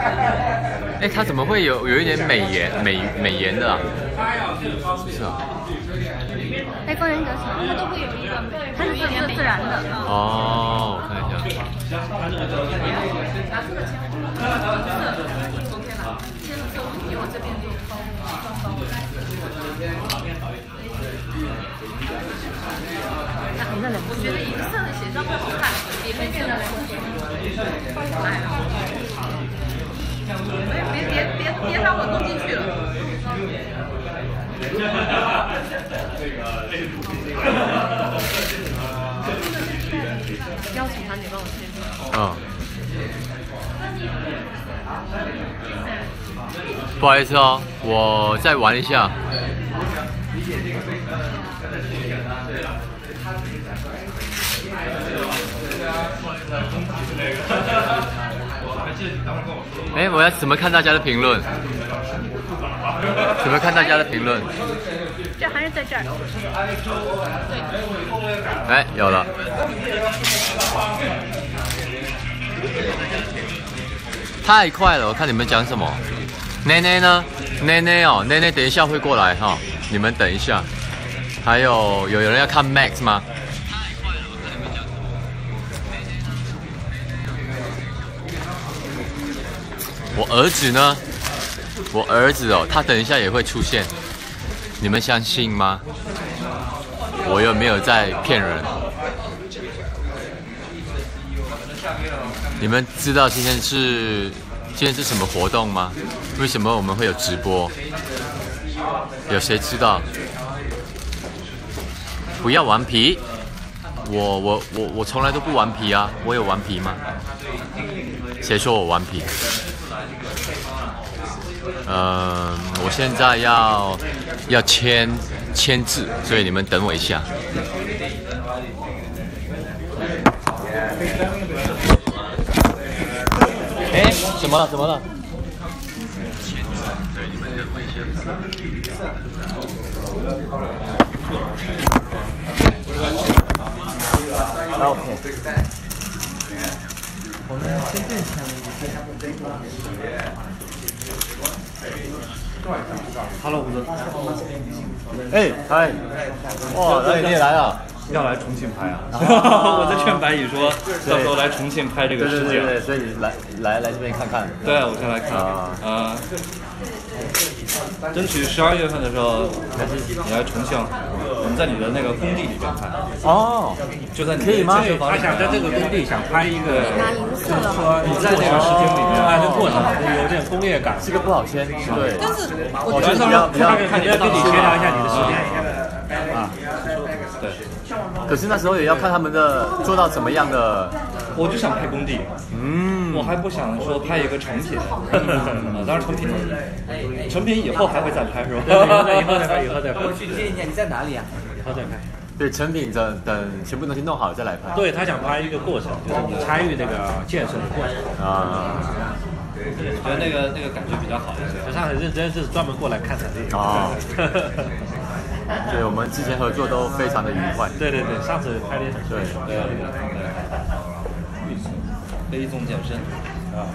哎，它怎么会有有一点美颜美美颜的啊？是啊。哎，工人格桥它都会有一个，它是自自然的。哦，我看一下。我觉得银色的写照会好看，也会变得别别别别把我弄进去了。邀请他，你帮我签。嗯。不好意思哦，我再玩一下。哎，我要怎么看大家的评论？怎么看大家的评论？这还是在这儿。对。哎，有了。太快了，我看你们讲什么。奶奶呢？奶奶哦，奶奶等一下会过来哈，你们等一下。还有，有有人要看 Max 吗？我儿子呢？我儿子哦，他等一下也会出现，你们相信吗？我又没有在骗人。你们知道今天是今天是什么活动吗？为什么我们会有直播？有谁知道？不要顽皮！我我我我从来都不顽皮啊！我有顽皮吗？谁说我顽皮？嗯，我现在要要签签字，所以你们等我一下。哎，怎么了？怎么了？签字，对，你们等我一下。OK。我们。Hello，胡子。哎，嗨。哇，那你也来了？要来重庆拍啊！我在劝白宇说，到时候来重庆拍这个事件。对对对，所以来来来这边看看。对，我先来看。啊。争取十二月份的时候，你来重庆，在你的那个工地里边拍。哦，就在你可以吗？他想在这个工地想拍一个，就是说你在那个时间里面拍的过程，有点工业感。这个不好签，对。但是我觉得要要看你要跟你协调一下你的时间。啊，对。可是那时候也要看他们的做到怎么样的。我就想拍工地，嗯，我还不想说拍一个成品，啊，当然成品，成品以后还会再拍是吧？以后再以后再拍，以后再拍。我去见一下，你在哪里啊？以后再拍。对，成品等等全部东西弄好再来拍。对他想拍一个过程，就是你参与那个建设的过程啊。我觉得那个那个感觉比较好一些。他很认真，是专门过来看场地啊。对，我们之前合作都非常的愉快。对对对，上次拍的很顺。对对对。飞纵健身啊！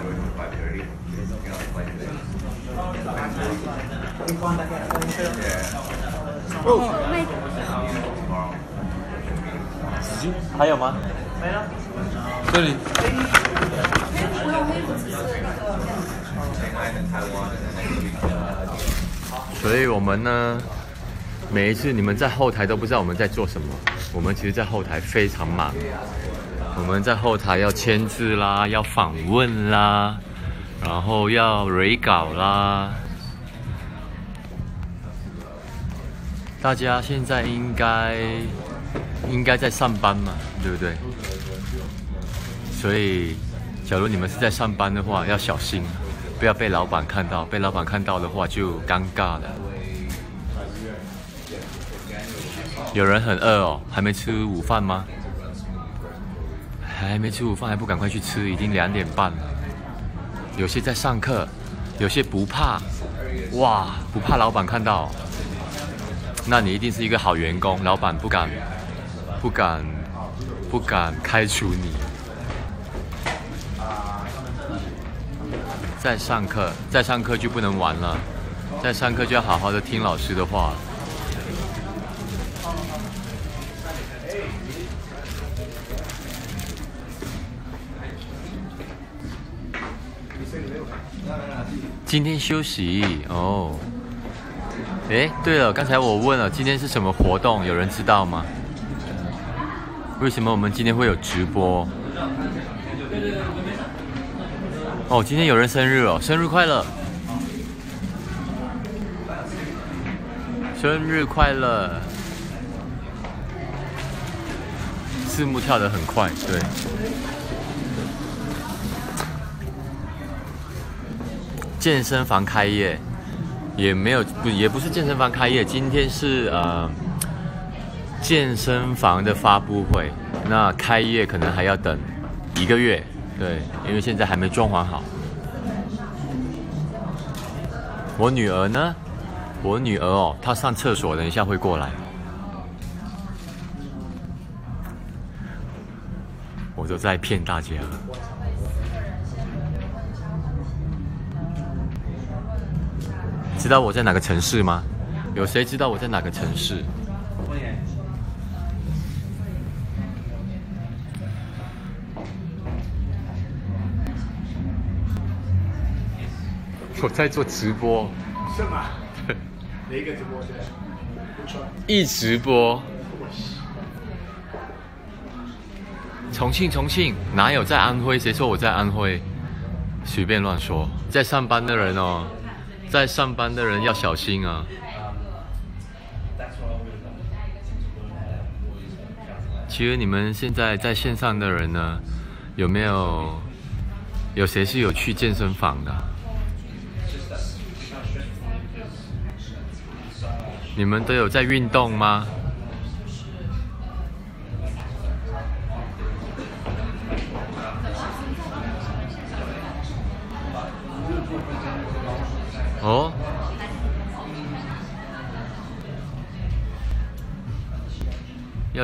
哦，紫金还有吗？没了。这里。所以我们呢，每一次你们在后台都不知道我们在做什么，我们其实，在后台非常忙。我们在后台要签字啦，要访问啦，然后要 r 稿啦。大家现在应该应该在上班嘛，对不对？所以，假如你们是在上班的话，要小心，不要被老板看到。被老板看到的话，就尴尬了。有人很饿哦，还没吃午饭吗？还没吃午饭，还不赶快去吃？已经两点半了。有些在上课，有些不怕，哇，不怕老板看到，那你一定是一个好员工，老板不敢、不敢、不敢开除你。在上课，在上课就不能玩了，在上课就要好好的听老师的话。今天休息哦。哎，对了，刚才我问了，今天是什么活动？有人知道吗？为什么我们今天会有直播？哦，今天有人生日哦，生日快乐！生日快乐！字幕跳得很快，对。健身房开业，也没有不也不是健身房开业，今天是呃健身房的发布会，那开业可能还要等一个月。对，因为现在还没装潢好。我女儿呢？我女儿哦，她上厕所，等一下会过来。我都在骗大家。知道我在哪个城市吗？有谁知道我在哪个城市？我在做直播，是吗？哪一个直播间？一直播。重庆，重庆哪有在安徽？谁说我在安徽？随便乱说。在上班的人哦，在上班的人要小心啊。其实你们现在在线上的人呢，有没有有谁是有去健身房的？你们都有在运动吗？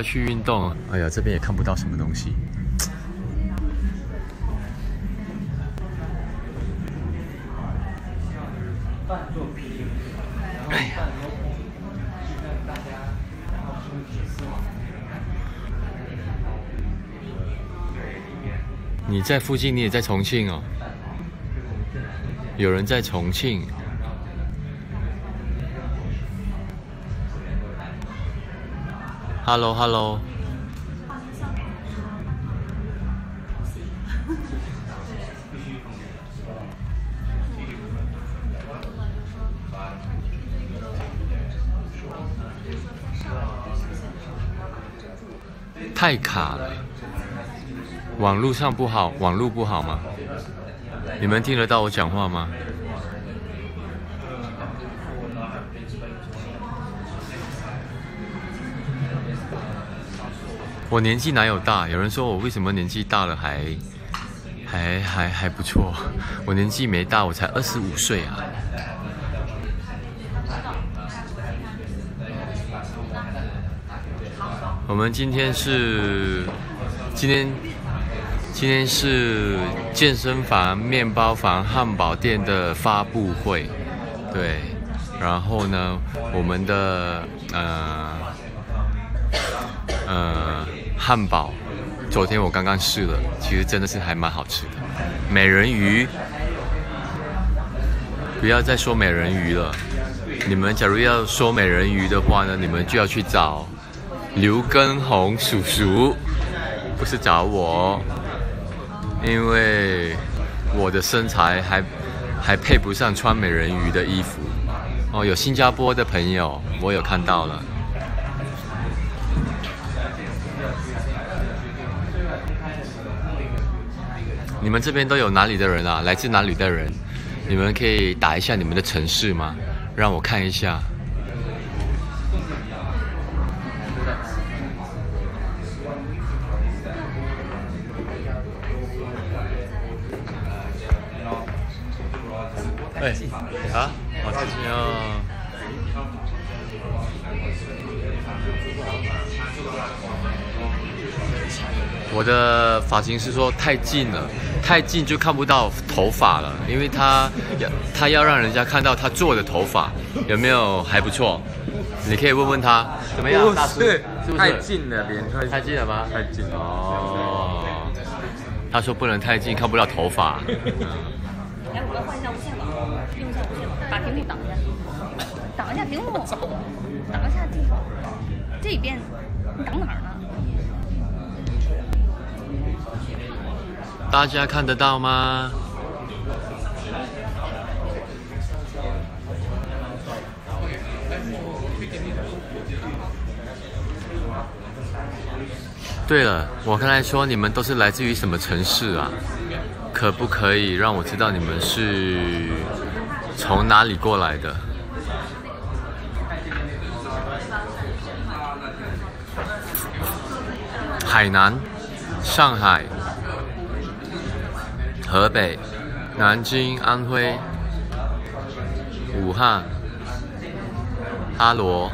要去运动。哎呀，这边也看不到什么东西。哎呀。你在附近，你也在重庆哦。有人在重庆。Hello，Hello。太卡了。网络上不好，网络不好吗？你们听得到我讲话吗？我年纪哪有大？有人说我为什么年纪大了还还还还不错？我年纪没大，我才二十五岁啊！我们今天是今天。今天是健身房、面包房、汉堡店的发布会，对。然后呢，我们的呃呃汉堡，昨天我刚刚试了，其实真的是还蛮好吃的。美人鱼，不要再说美人鱼了。你们假如要说美人鱼的话呢，你们就要去找刘根红叔叔，不是找我。因为我的身材还还配不上穿美人鱼的衣服哦。有新加坡的朋友，我有看到了。你们这边都有哪里的人啊？来自哪里的人？你们可以打一下你们的城市吗？让我看一下。哎，啊，好开心哦！我的发型师说太近了，太近就看不到头发了，因为他要他要让人家看到他做的头发有没有还不错。你可以问问他怎么样，大叔？是不是太近了，脸太近了吗？太近了。哦。他说不能太近，看不到头发。来，我们换一下无线网，用一下无线网，把屏幕挡一下，挡一下屏幕，挡一下这个这边，你挡哪儿呢？大家看得到吗？对了，我刚才说你们都是来自于什么城市啊？可不可以让我知道你们是从哪里过来的？海南、上海。河北、南京、安徽、武汉、阿罗、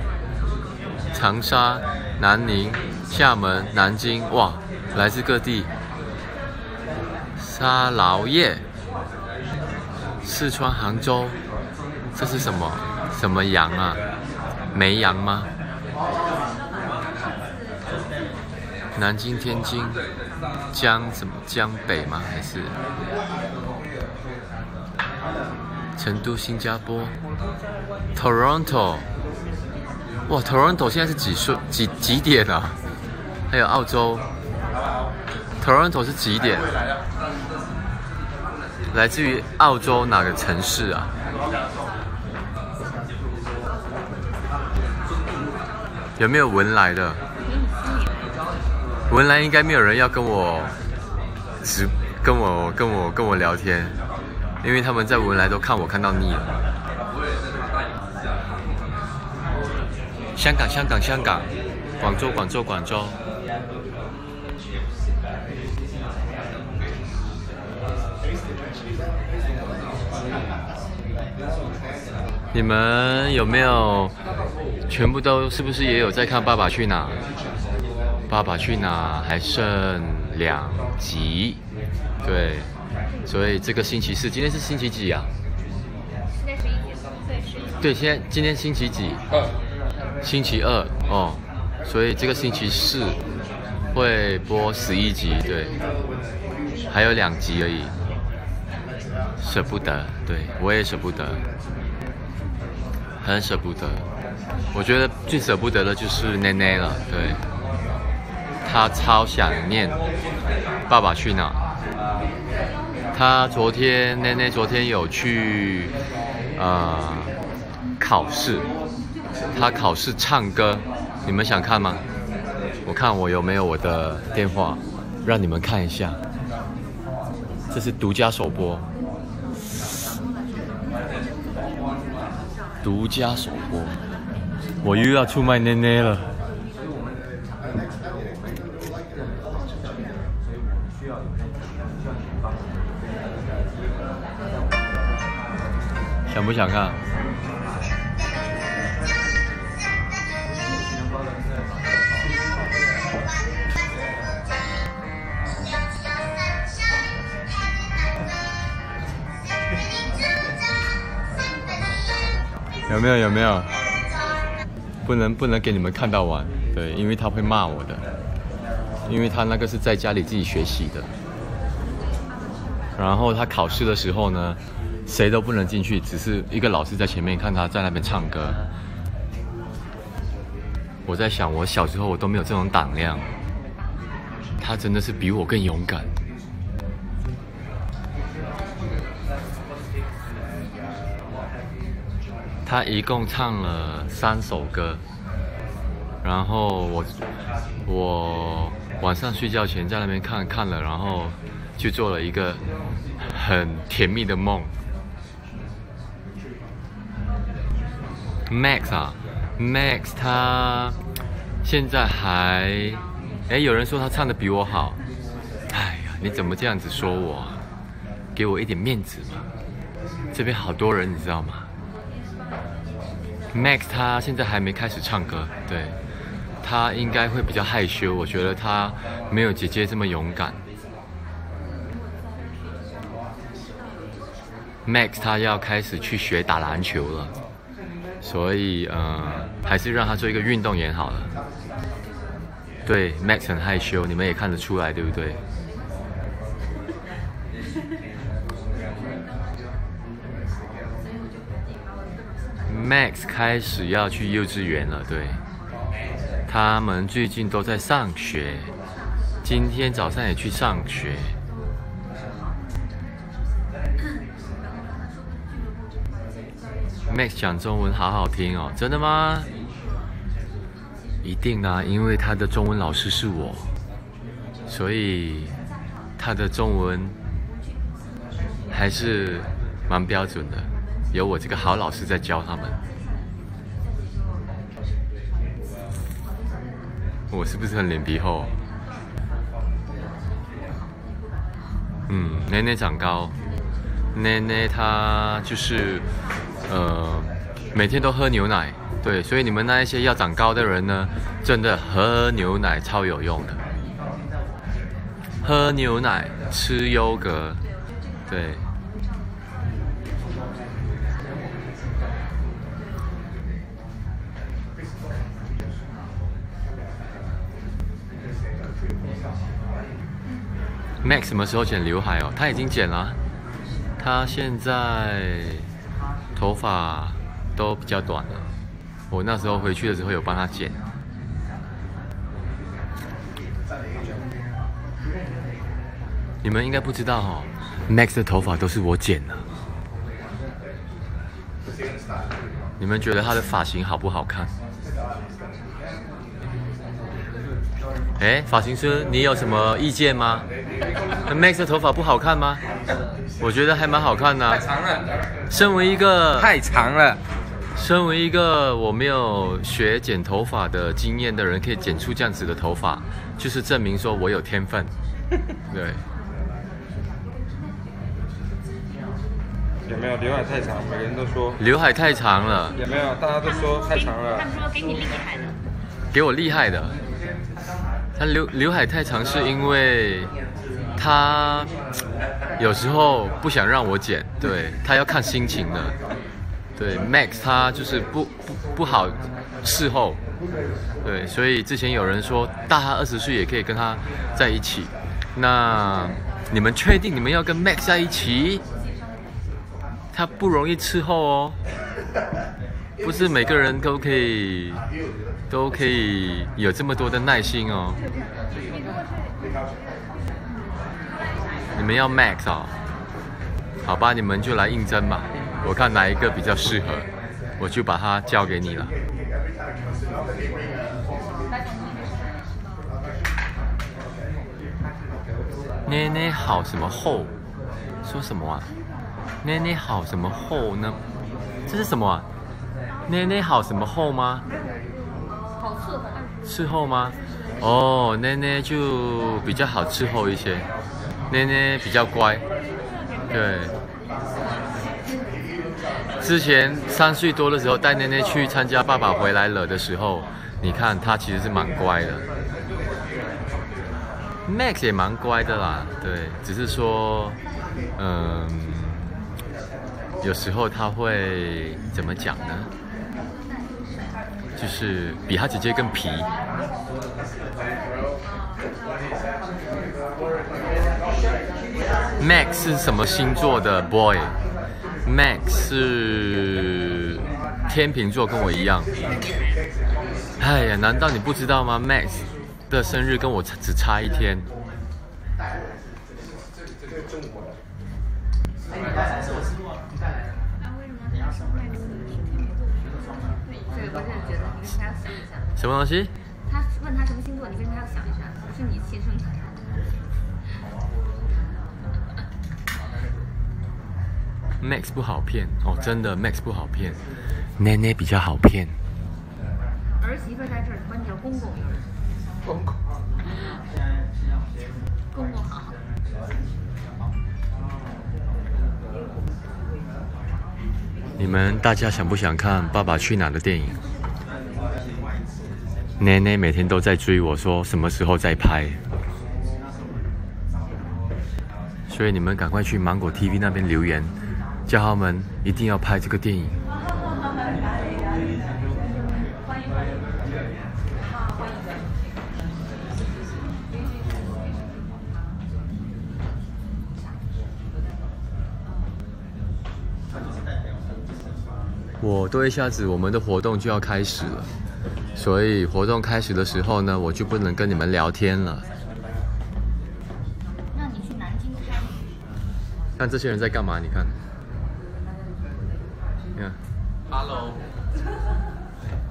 长沙、南宁、厦门、南京，哇，来自各地。沙劳越、四川杭州，这是什么？什么羊啊？梅羊吗？南京、天津。江什么江北吗？还是成都、新加坡、Toronto？哇，Toronto 现在是几岁几几点啊？还有澳洲，Toronto 是几点？来自于澳洲哪个城市啊？有没有文莱的？文莱应该没有人要跟我直跟我跟我跟我聊天，因为他们在文莱都看我看到腻了。香港香港香港，广州广州广州。你们有没有全部都是不是也有在看《爸爸去哪儿》？爸爸去哪还剩两集，对，所以这个星期四，今天是星期几啊？现在十一点，对，十一。对，现在今天星期几？二。星期二哦，所以这个星期四会播十一集，对，还有两集而已，舍不得，对我也舍不得，很舍不得。我觉得最舍不得的就是奈奈了，对。他超想念《爸爸去哪》。他昨天，奈奈昨天有去呃考试，他考试唱歌，你们想看吗？我看我有没有我的电话，让你们看一下。这是独家首播，独家首播，我又要出卖奈奈了。想不想看？有没有？有没有？不能不能给你们看到完，对，因为他会骂我的，因为他那个是在家里自己学习的，然后他考试的时候呢。谁都不能进去，只是一个老师在前面看他在那边唱歌。我在想，我小时候我都没有这种胆量，他真的是比我更勇敢。他一共唱了三首歌，然后我我晚上睡觉前在那边看看了，然后就做了一个很甜蜜的梦。Max 啊，Max 他现在还哎，有人说他唱的比我好，哎呀，你怎么这样子说我？给我一点面子嘛！这边好多人，你知道吗？Max 他现在还没开始唱歌，对，他应该会比较害羞，我觉得他没有姐姐这么勇敢。Max 他要开始去学打篮球了，所以呃，还是让他做一个运动员好了。对，Max 很害羞，你们也看得出来，对不对？Max 开始要去幼稚园了，对，他们最近都在上学，今天早上也去上学。Max 讲中文好好听哦，真的吗？一定啊，因为他的中文老师是我，所以他的中文还是蛮标准的，有我这个好老师在教他们。我是不是很脸皮厚？嗯，奶奶长高，奶奶她就是。呃，每天都喝牛奶，对，所以你们那一些要长高的人呢，真的喝牛奶超有用的。喝牛奶，吃优格，对。Max 什么时候剪刘海哦？他已经剪了，他现在。头发都比较短了，我那时候回去的时候有帮他剪。你们应该不知道哦，Max 的头发都是我剪的。你们觉得他的发型好不好看？哎，发型师，你有什么意见吗？Max 的头发不好看吗？我觉得还蛮好看的。太长了。身为一个太长了。身为一个我没有学剪头发的经验的人，可以剪出这样子的头发，就是证明说我有天分。对。有没有刘海太长？每个人都说。刘海太长了。有没有？大家都说太长了。他们说给你厉害的。给我厉害的。他刘刘海太长是因为。他有时候不想让我剪，对他要看心情的。对，Max 他就是不不不好伺候，对，所以之前有人说大他二十岁也可以跟他在一起。那你们确定你们要跟 Max 在一起？他不容易伺候哦，不是每个人都可以都可以有这么多的耐心哦。你们要 Max 哦，好吧，你们就来应征吧。我看哪一个比较适合，我就把它交给你了。捏捏好什么厚？说什么啊？捏捏好什么厚呢？这是什么啊？捏捏好什么后吗？好伺候。伺候吗？哦，奶奶就比较好伺候一些。奶奶比较乖，对。之前三岁多的时候带奶奶去参加《爸爸回来了》的时候，你看她其实是蛮乖的。Max 也蛮乖的啦，对，只是说，嗯，有时候他会怎么讲呢？就是比他姐姐更皮。Max 是什么星座的 boy？Max 是天秤座，跟我一样。哎呀，难道你不知道吗？Max 的生日跟我只差一天。什么东西？他问他什么星座，你跟他要想一下，是你亲生的。Max 不好骗哦，真的 Max 不好骗，奶奶比较好骗。儿媳妇在这儿，管你叫公公。公公。公公好。你们大家想不想看《爸爸去哪儿》的电影？奶奶每天都在追我说什么时候再拍，所以你们赶快去芒果 TV 那边留言。叫他们一定要拍这个电影。我多一下子，我们的活动就要开始了，所以活动开始的时候呢，我就不能跟你们聊天了。让你去南京开。看这些人在干嘛？你看，你看，Hello。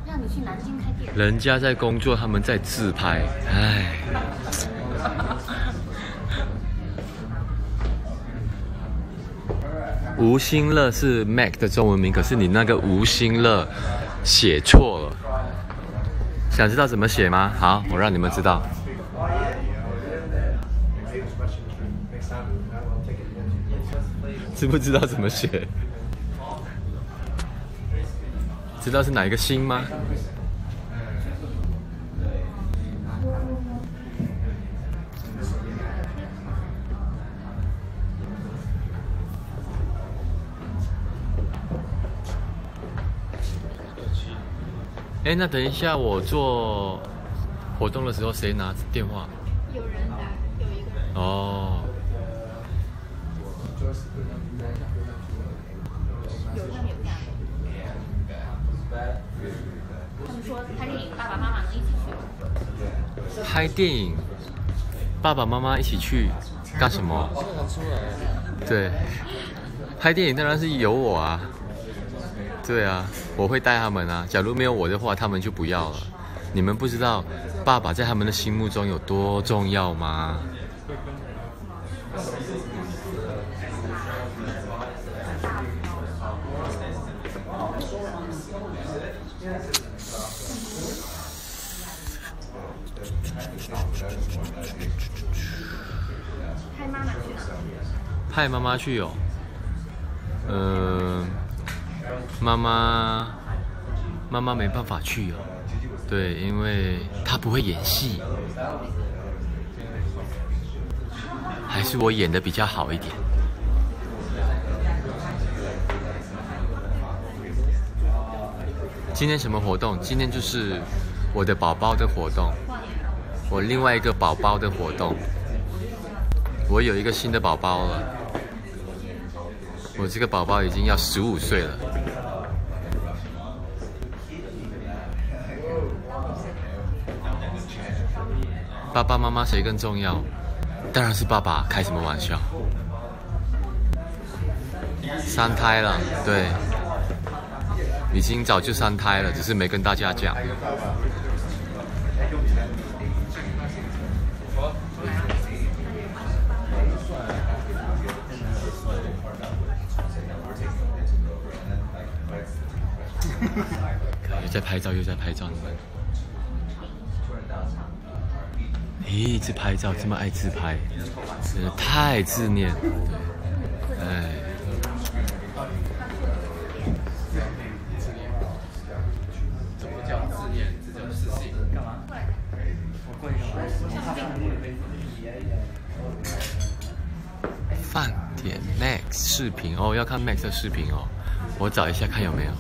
让你去南京开店。人家在工作，他们在自拍，唉。吴兴乐是 Mac 的中文名，可是你那个吴兴乐写错了。想知道怎么写吗？好，我让你们知道。知不知道怎么写？知道是哪一个星吗？哎，那等一下我做活动的时候，谁拿电话？有人来，有一个人。哦。他们说拍电影，爸爸妈妈能一起去。拍电影，爸爸妈妈一起去干什么？对，拍电影当然是有我啊。对啊，我会带他们啊。假如没有我的话，他们就不要了。你们不知道爸爸在他们的心目中有多重要吗？派妈妈去派妈妈去哦。妈妈，妈妈没办法去哦。对，因为她不会演戏，还是我演的比较好一点。今天什么活动？今天就是我的宝宝的活动，我另外一个宝宝的活动。我有一个新的宝宝了，我这个宝宝已经要十五岁了。爸爸妈妈谁更重要？当然是爸爸，开什么玩笑？三胎了，对，已经早就三胎了，只是没跟大家讲。又在拍照，又在拍照，你们。一直拍照，这么爱自拍，真的太自恋。哎。怎么叫自恋？这叫自信。干嘛？饭点 Max 视频哦，要看 Max 的视频哦，我找一下看有没有。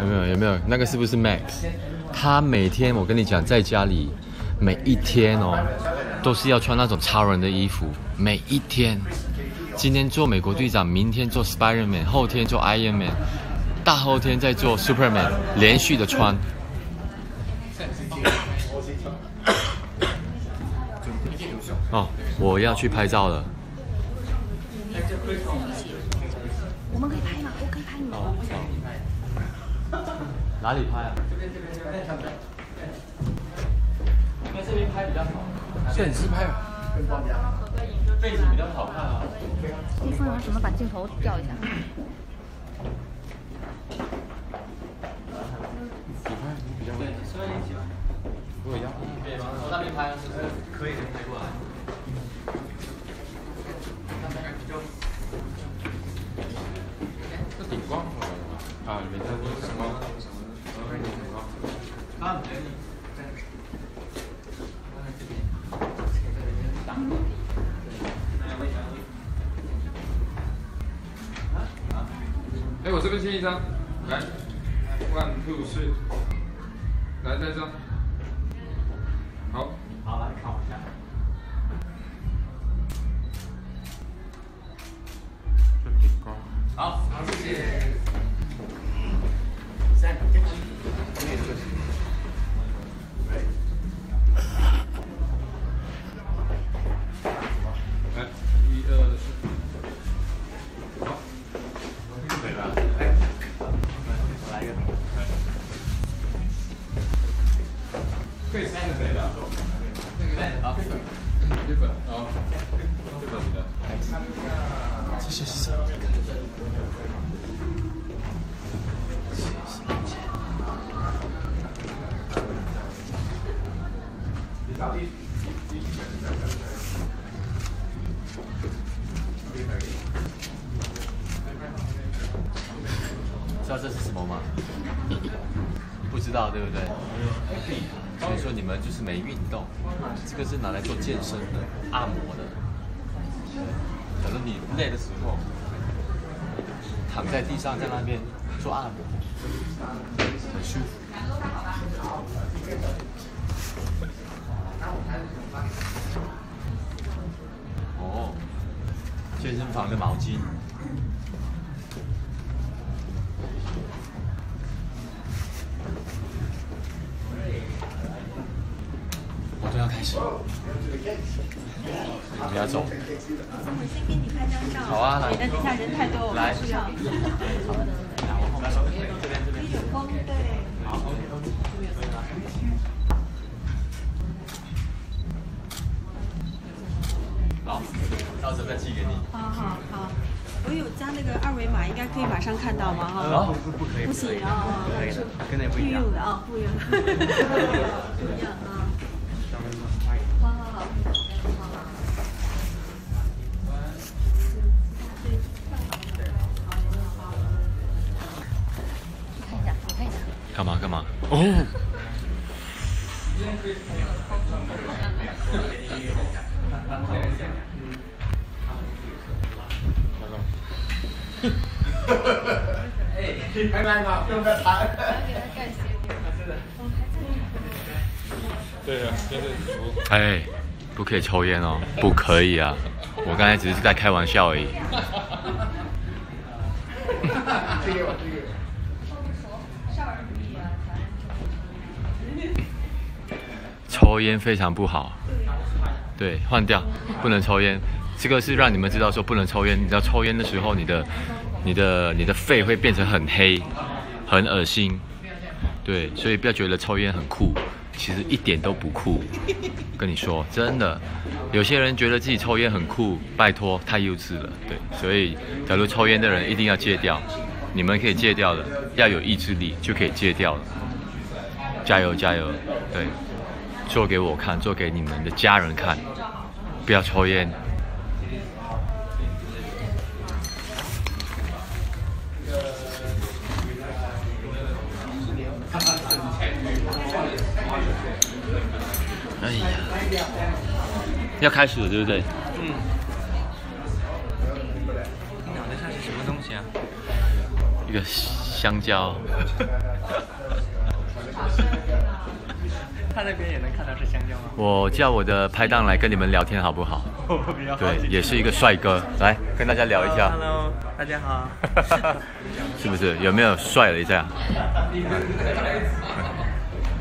有没有？有没有？那个是不是 Max？他每天我跟你讲，在家里每一天哦，都是要穿那种超人的衣服，每一天。今天做美国队长，明天做 Spiderman，后天做 Iron Man，大后天再做 Superman，连续的穿。哦，我要去拍照了。可以自己一起。我们可以拍吗？我可以拍你吗？哪里拍啊？这边这边拍比较好。摄影师拍啊。背景比较好看啊。可以说什么？把镜头调一下。我要。从那边拍是这一张，来，one two three，来这张，知道这是什么吗？不知道对不对？所以说你们就是没运动，这个是拿来做健身的、按摩的。可能你累的时候，躺在地上在那边做按摩，很舒服。哦，健身房的毛巾。你要走。我先给你拍张照。好啊，来你的底下人太多，我来不要。有风对。好，到时候再寄给你。好好好，我有加那个二维码，应该可以马上看到吗？哈，哦，不不可以，不行啊，不可以的，跟那不不一样。用的啊，不用的，不一样可以抽烟哦，不可以啊！我刚才只是在开玩笑而已。抽烟非常不好，对，换掉，不能抽烟。这个是让你们知道说不能抽烟。你知道抽烟的时候，你的、你的、你的肺会变成很黑，很恶心。对，所以不要觉得抽烟很酷，其实一点都不酷。跟你说，真的，有些人觉得自己抽烟很酷，拜托，太幼稚了。对，所以假如抽烟的人一定要戒掉，你们可以戒掉的，要有意志力就可以戒掉了。加油加油，对，做给我看，做给你们的家人看，不要抽烟。要开始了，对不对？嗯。你脑袋上是什么东西啊？一个香蕉。他那边也能看到是香蕉吗？我叫我的拍档来跟你们聊天好不好？对，也是一个帅哥，来跟大家聊一下，Hello，大家好。是不是？有没有帅了一下？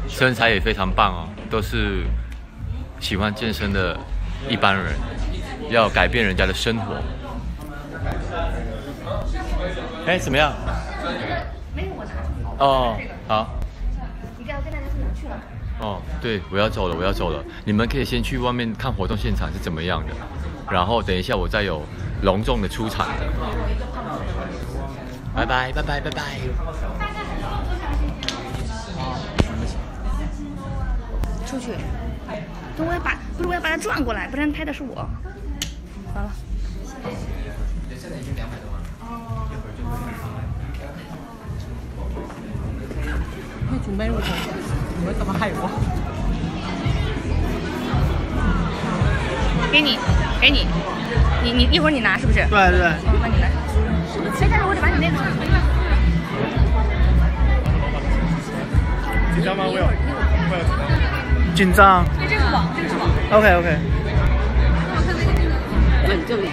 身材也非常棒哦，都是喜欢健身的一般人，要改变人家的生活。哎，怎么样？没有我拿。哦，好。你该要跟大家说哪去了？哦，对，我要走了，我要走了。你们可以先去外面看活动现场是怎么样的，然后等一下我再有隆重的出场的。拜拜拜拜拜拜。出去。我要把，不是我要把它转过来，不然拍的是我。完了。你准备入场，你们怎么害我？给你，给你，你你一会儿你拿是不是？对对。嗯，那你来。哎，但是我得把你那个。紧张吗？我有，我有紧张。这是网，这个是网。OK OK。那你就你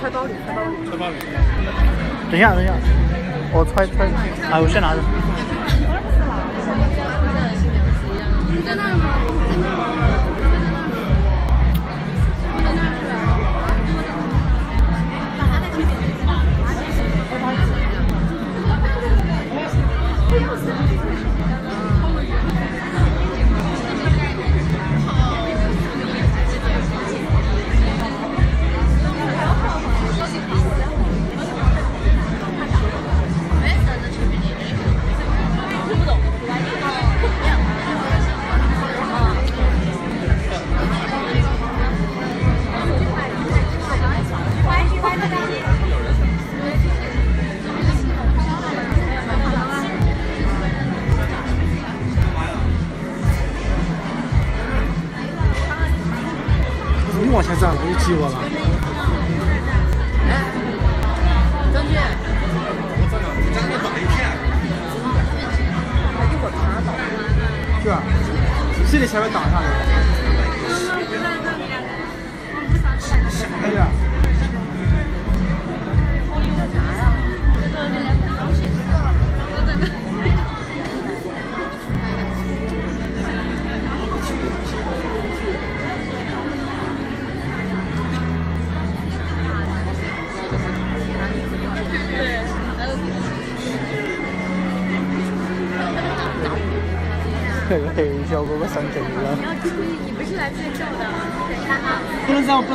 揣包里，揣包里。揣包里。等一下，等一下，我揣揣。哎，我先拿着。在那儿吗？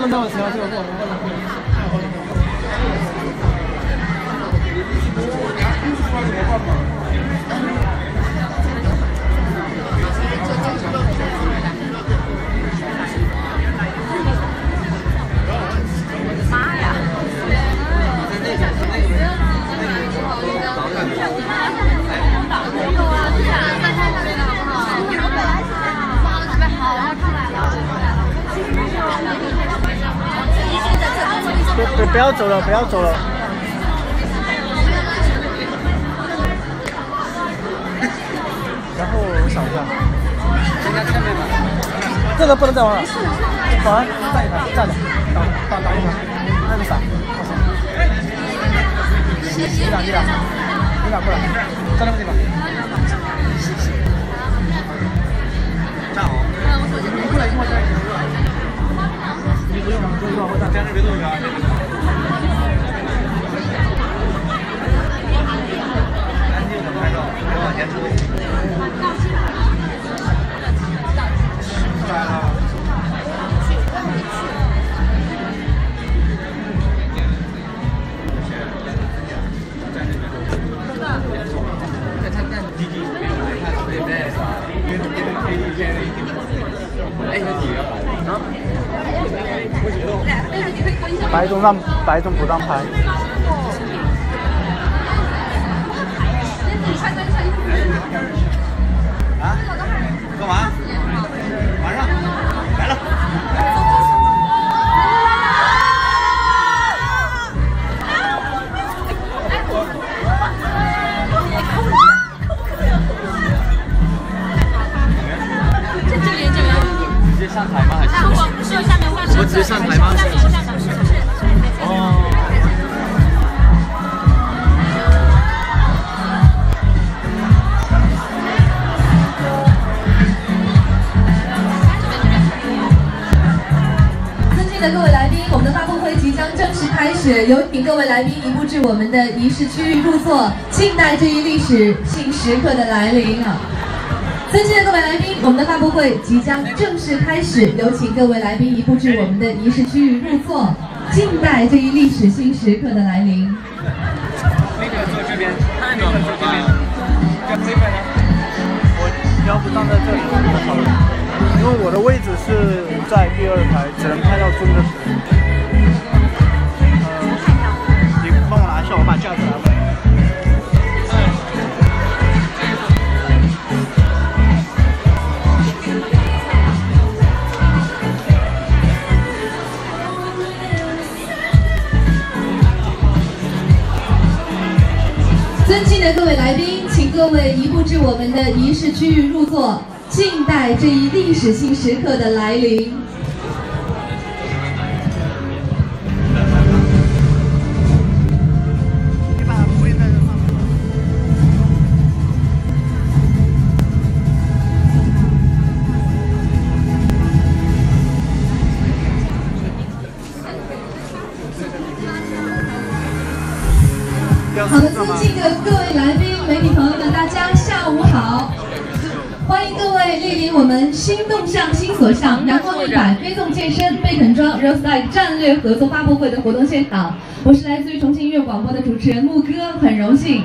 不能这样，要走了。然后我想一下，这个不能再玩了。保安站一排，站着，挡挡挡一排，那个伞。你俩你俩，你俩过来，站那个地方。站好。你过来跟我站一起。你不用，不用，我站。别动一个。白中让白中不让拍。啊？干嘛？马上来了。直接上台吗？还是？我们直接上台吗？有请各位来宾移步至我们的仪式区域入座，静待这一历史性时刻的来临啊！尊敬的各位来宾，我们的发布会即将正式开始，有请各位来宾移步至我们的仪式区域入座，静待这一历史性时刻的来临。那个坐这边，那个坐这边，要这边呢？我要不站在这里更好因为我的位置是在第二排，只能拍到中的。你帮我拿一下，我把架子拿过来。尊敬的各位来宾，请各位移步至我们的仪式区域入座，静待这一历史性时刻的来临。新动向、新所向阳光一百飞纵健身贝肯庄 Rose Life 战略合作发布会的活动现场，我是来自于重庆音乐广播的主持人木哥，很荣幸。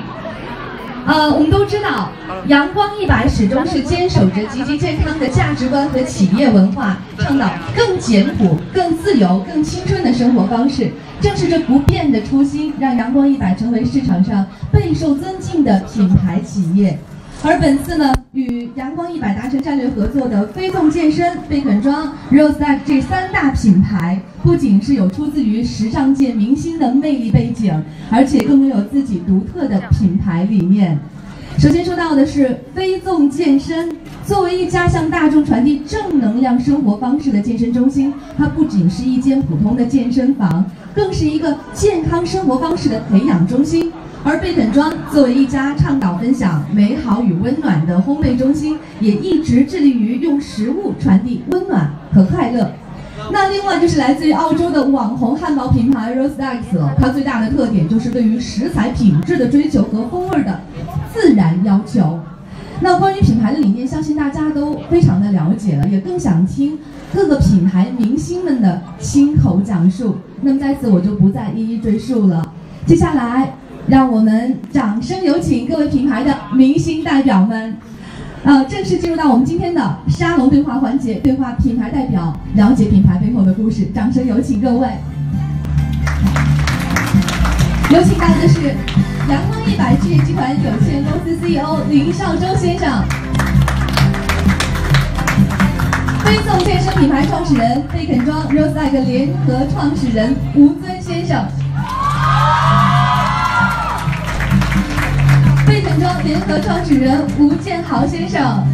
呃，我们都知道，阳光一百始终是坚守着积极健康的价值观和企业文化，倡导更简朴、更自由、更青春的生活方式。正是这不变的初心，让阳光一百成为市场上备受尊敬的品牌企业。而本次呢，与阳光一百达成战略合作的飞纵健身、贝肯庄、Rose Life 这三大品牌，不仅是有出自于时尚界明星的魅力背景，而且更拥有自己独特的品牌理念。首先说到的是飞纵健身，作为一家向大众传递正能量生活方式的健身中心，它不仅是一间普通的健身房，更是一个健康生活方式的培养中心。而贝肯庄作为一家倡导分享美好与温暖的烘焙中心，也一直致力于用食物传递温暖和快乐。那另外就是来自于澳洲的网红汉堡品牌 Rose Dax，它最大的特点就是对于食材品质的追求和风味的自然要求。那关于品牌的理念，相信大家都非常的了解了，也更想听各个品牌明星们的亲口讲述。那么在此我就不再一一赘述了。接下来，让我们掌声有请各位品牌的明星代表们。呃，正式进入到我们今天的沙龙对话环节，对话品牌代表，了解品牌背后的故事。掌声有请各位。有请到的是阳光一百置业集团有限公司 CEO 林少洲先生，飞送健身品牌创始人贝肯庄 Rose Egg 联合创始人吴尊先生。联合创始人吴建豪先生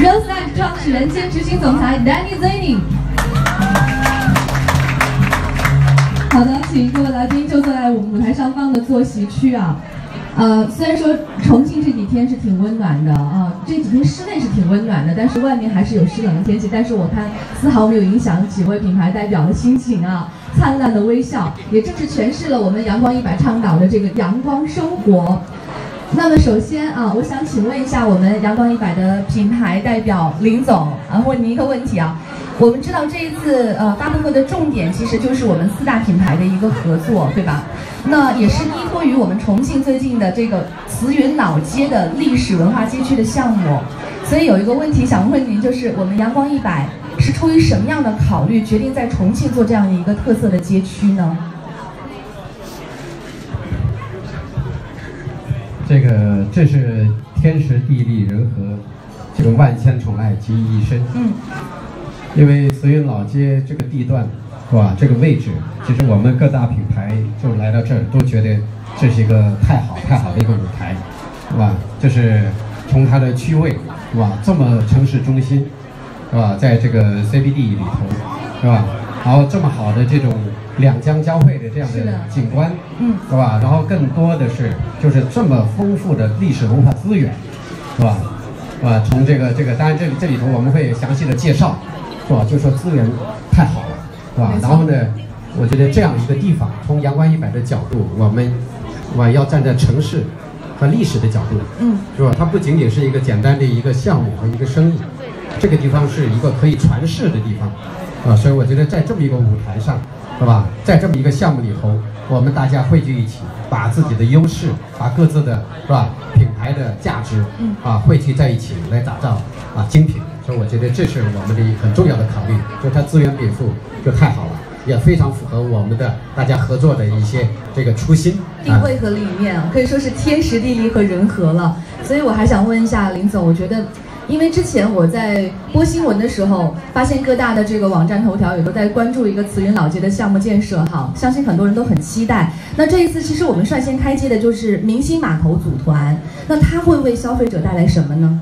，Rose Life 创始人兼执行总裁 Danny Zaning。好的，请各位来宾就坐在我们舞台上方的坐席区啊。呃，虽然说重庆这几天是挺温暖的啊，这几天室内是挺温暖的，但是外面还是有湿冷的天气。但是我看丝毫没有影响几位品牌代表的心情啊，灿烂的微笑，也正是诠释了我们阳光一百倡导的这个阳光生活。那么首先啊，我想请问一下我们阳光一百的品牌代表林总啊，问您一个问题啊。我们知道这一次呃发布会的重点其实就是我们四大品牌的一个合作，对吧？那也是依托于我们重庆最近的这个慈云老街的历史文化街区的项目，所以有一个问题想问您，就是我们阳光一百是出于什么样的考虑，决定在重庆做这样的一个特色的街区呢？这个这是天时地利人和，这个万千宠爱集于一身。嗯。因为慈云老街这个地段，是吧？这个位置，其实我们各大品牌就来到这儿，都觉得这是一个太好太好的一个舞台，是吧？就是从它的区位，是吧？这么城市中心，是吧？在这个 CBD 里头，是吧？然后这么好的这种两江交汇的这样的景观，嗯，是吧？然后更多的是就是这么丰富的历史文化资源，是吧？是吧？从这个这个，当然这这里头我们会详细的介绍。是吧？就说资源太好了，是吧？然后呢，我觉得这样一个地方，从阳光一百的角度，我们我要站在城市和历史的角度，嗯，是吧？它不仅仅是一个简单的一个项目和一个生意，这个地方是一个可以传世的地方，啊，所以我觉得在这么一个舞台上，是吧？在这么一个项目里头，我们大家汇聚一起，把自己的优势，把各自的是吧品牌的价值，嗯啊汇聚在一起来打造啊精品，所以我觉得这是我们的一个很重要的考虑，就它资源禀赋就太好了。也非常符合我们的大家合作的一些这个初心。定位和理念，可以说是天时地利和人和了。所以我还想问一下林总，我觉得，因为之前我在播新闻的时候，发现各大的这个网站头条也都在关注一个慈云老街的项目建设哈，相信很多人都很期待。那这一次其实我们率先开机的就是明星码头组团，那它会为消费者带来什么呢？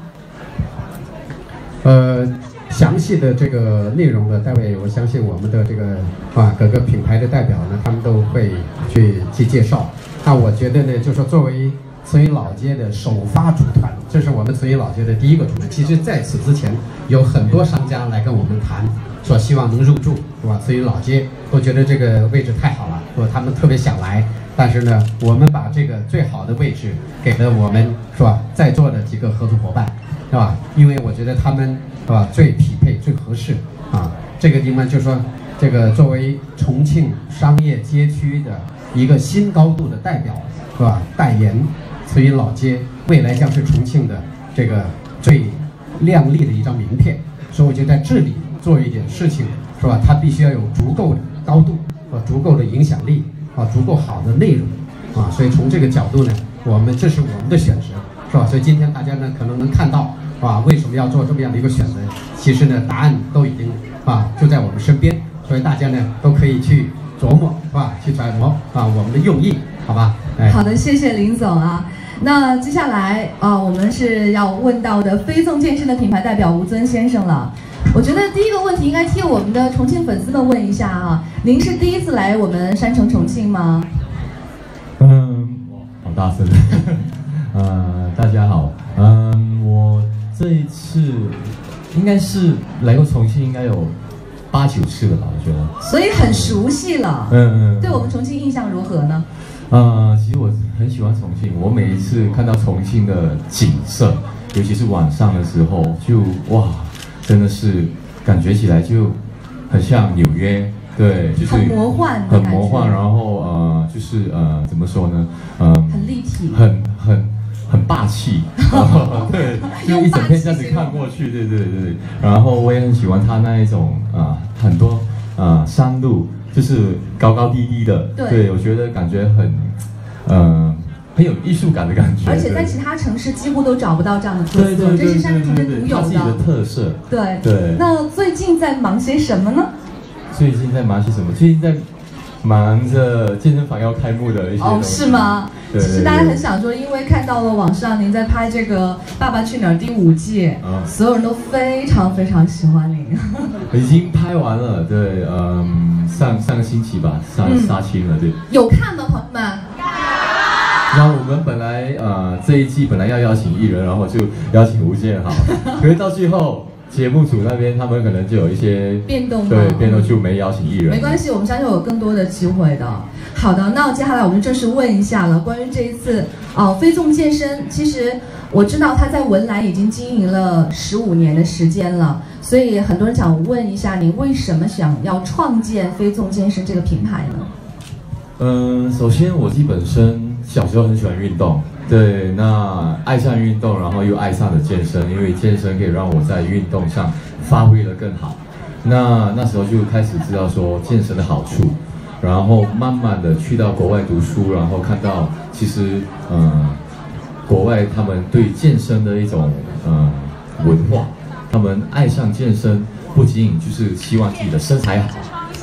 呃，详细的这个内容呢，待会我相信我们的这个啊各个品牌的代表呢，他们都会去去介绍。那我觉得呢，就说作为慈云老街的首发组团，这是我们慈云老街的第一个组团。其实在此之前，有很多商家来跟我们谈，说希望能入驻，是吧？慈云老街都觉得这个位置太好了，说他们特别想来。但是呢，我们把这个最好的位置给了我们，是吧？在座的几个合作伙伴。是吧？因为我觉得他们是吧最匹配、最合适啊。这个地方就说，这个作为重庆商业街区的一个新高度的代表，是吧？代言慈云老街，未来将是重庆的这个最亮丽的一张名片。所以我就在这里做一点事情，是吧？它必须要有足够的高度和足够的影响力啊，足够好的内容啊。所以从这个角度呢，我们这是我们的选择。是吧？所以今天大家呢可能能看到，啊，为什么要做这么样的一个选择？其实呢，答案都已经啊就在我们身边，所以大家呢都可以去琢磨，是吧？去揣摩啊我们的用意，好吧？哎，好的，谢谢林总啊。那接下来啊，我们是要问到的飞纵健身的品牌代表吴尊先生了。我觉得第一个问题应该替我们的重庆粉丝们问一下啊，您是第一次来我们山城重庆吗？嗯，好大声。呃，大家好，嗯，我这一次应该是来过重庆，应该有八九次了吧，我觉得。所以很熟悉了。嗯嗯。对我们重庆印象如何呢？呃，其实我很喜欢重庆，我每一次看到重庆的景色，尤其是晚上的时候，就哇，真的是感觉起来就很像纽约。对，就是很魔幻，很魔幻。然后呃，就是呃，怎么说呢？呃，很立体，很很。很霸气，对，就一整片这样子看过去，对对对。然后我也很喜欢他那一种啊，很多啊山路，就是高高低低的，对我觉得感觉很，嗯，很有艺术感的感觉。而且在其他城市几乎都找不到这样的特色，这是山城独有的特色。对对。那最近在忙些什么呢？最近在忙些什么？最近在。忙着健身房要开幕的一些哦，是吗？其实大家很想说，因为看到了网上您在拍这个《爸爸去哪儿》第五季，所有人都非常非常喜欢您。已经拍完了，对，嗯，上上个星期吧，杀杀青了，对。有看吗，朋友们？那我们本来呃这一季本来要邀请艺人，然后就邀请吴建豪，可是到最后。节目组那边，他们可能就有一些变动，对变动就没邀请艺人。没关系，我们相信有更多的机会的。好的，那接下来我们正式问一下了，关于这一次哦，飞纵健身，其实我知道他在文莱已经经营了十五年的时间了，所以很多人想问一下，你为什么想要创建飞纵健身这个品牌呢？嗯，首先我自己本身小时候很喜欢运动。对，那爱上运动，然后又爱上了健身，因为健身可以让我在运动上发挥的更好。那那时候就开始知道说健身的好处，然后慢慢的去到国外读书，然后看到其实嗯，国外他们对健身的一种嗯文化，他们爱上健身不仅仅就是希望自己的身材好，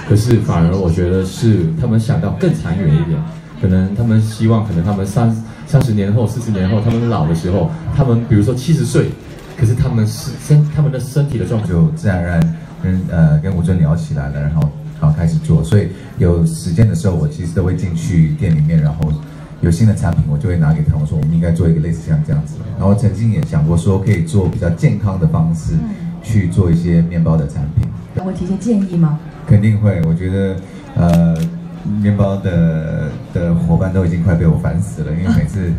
可是反而我觉得是他们想到更长远一点，可能他们希望可能他们三。三十年后、四十年后，他们老的时候，他们比如说七十岁，可是他们是身他们的身体的状况就自然而然跟呃跟吴尊聊起来了，然后然后开始做。所以有时间的时候，我其实都会进去店里面，然后有新的产品，我就会拿给他，我说我们应该做一个类似像这样子。然后曾经也想过说可以做比较健康的方式去做一些面包的产品。我提些建议吗？肯定会。我觉得，呃，面包的的伙伴都已经快被我烦死了，因为每次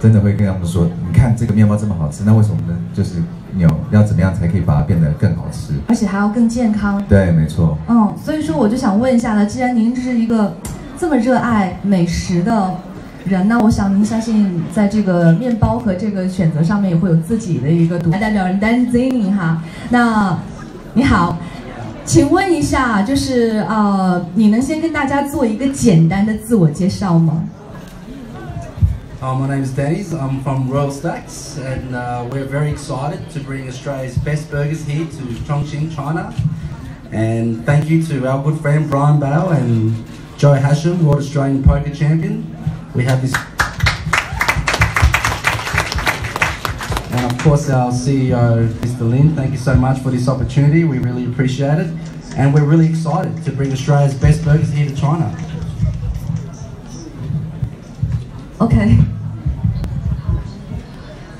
真的会跟他们说，你看这个面包这么好吃，那为什么呢？就是有要怎么样才可以把它变得更好吃？而且还要更健康。对，没错。嗯，所以说我就想问一下了，既然您是一个这么热爱美食的人呢，我想您相信在这个面包和这个选择上面也会有自己的一个独。代表人 Dan Zing 哈，那你好。请问一下，就是呃，你能先跟大家做一个简单的自我介绍吗？Uh, my name is Dennis. I'm from Royal Stacks, and uh, we're very excited to bring Australia's best burgers here to Chongqing, China. And thank you to our good friend Brian Bale and Joe Hasham, World Australian Poker Champion. We have this. And of course, our CEO, Mr. Lin, thank you so much for this opportunity. We really appreciate it. And we're really excited to bring Australia's best burgers here to China. OK。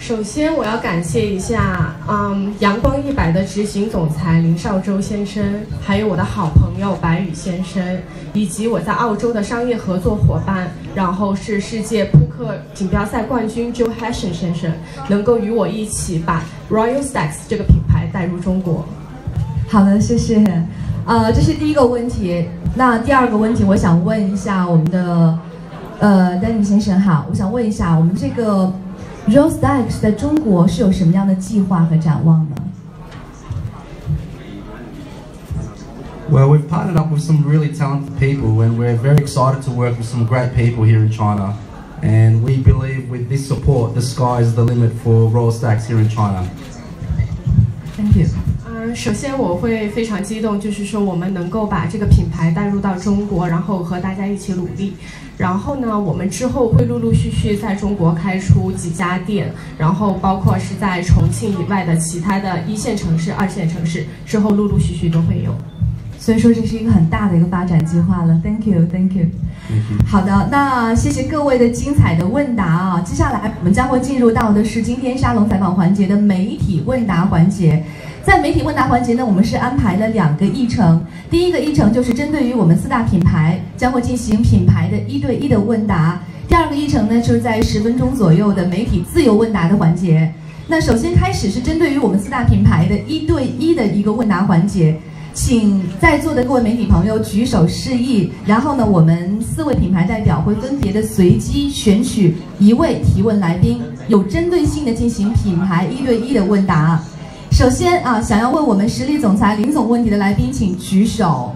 首先，我要感谢一下，嗯，阳光一百的执行总裁林少洲先生，还有我的好朋友白宇先生，以及我在澳洲的商业合作伙伴，然后是世界扑克锦标赛冠军 Joe Hession 先生，能够与我一起把 Royal Stacks 这个品牌带入中国。好的，谢谢。呃，这是第一个问题。那第二个问题，我想问一下我们的呃 Danny 先生哈，我想问一下我们这个。Rose Stacks 在中国是有什么样的计划和展望呢？Well, we've partnered up with some really talented people, and we're very excited to work with some great people here in China. And we believe with this support, the sky is the limit for Royal Stacks here in China. Thank you. 嗯，首先我会非常激动，就是说我们能够把这个品牌带入到中国，然后和大家一起努力。 然后呢，我们之后会陆陆续续在中国开出几家店，然后包括是在重庆以外的其他的一线城市、二线城市，之后陆陆续续都会有。所以说这是一个很大的一个发展计划了。Thank you，Thank you。好的，那谢谢各位的精彩的问答啊！接下来我们将会进入到的是今天沙龙采访环节的媒体问答环节。在媒体问答环节呢，我们是安排了两个议程。第一个议程就是针对于我们四大品牌，将会进行品牌的一对一的问答。第二个议程呢，就是在十分钟左右的媒体自由问答的环节。那首先开始是针对于我们四大品牌的一对一的一个问答环节，请在座的各位媒体朋友举手示意，然后呢，我们四位品牌代表会分别的随机选取一位提问来宾，有针对性的进行品牌一对一的问答。首先啊，想要问我们实力总裁林总问题的来宾，请举手。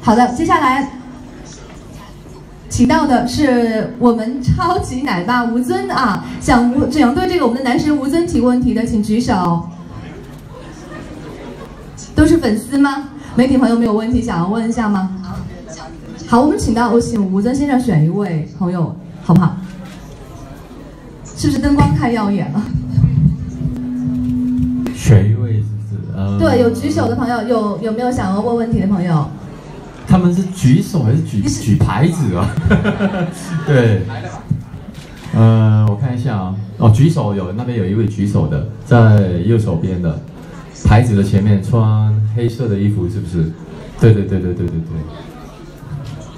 好的，接下来请到的是我们超级奶爸吴尊啊，想吴想对这个我们的男神吴尊提问题的，请举手。都是粉丝吗？媒体朋友没有问题想要问一下吗？好，我们请到我请吴尊先生选一位朋友，好不好？是不是灯光太耀眼了？选一位是不是？呃，对，有举手的朋友，有有没有想要问问题的朋友？他们是举手还是举举牌子啊？对，呃，我看一下啊，哦，举手有，那边有一位举手的，在右手边的牌子的前面，穿黑色的衣服，是不是？对对对对对对对。